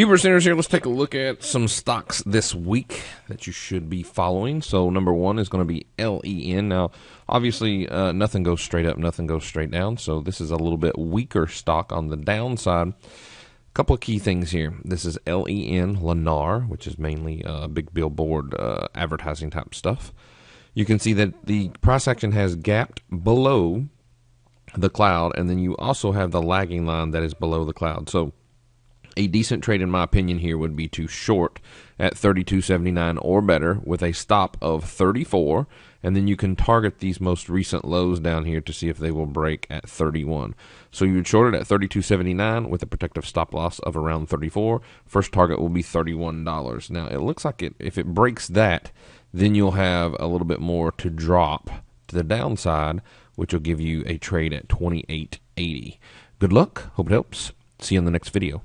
Hubert Senters here. Let's take a look at some stocks this week that you should be following. So, number one is going to be LEN. Now, obviously, uh, nothing goes straight up, nothing goes straight down. So, this is a little bit weaker stock on the downside. A couple of key things here. This is LEN, Lennar, which is mainly uh, big billboard uh, advertising type stuff. You can see that the price action has gapped below the cloud, and then you also have the lagging line that is below the cloud. So, a decent trade, in my opinion, here would be to short at 32.79 or better with a stop of 34, and then you can target these most recent lows down here to see if they will break at 31. So you would short it at 32.79 with a protective stop loss of around 34. First target will be $31. Now it looks like it if it breaks that, then you'll have a little bit more to drop to the downside, which will give you a trade at 28.80. Good luck. Hope it helps. See you in the next video.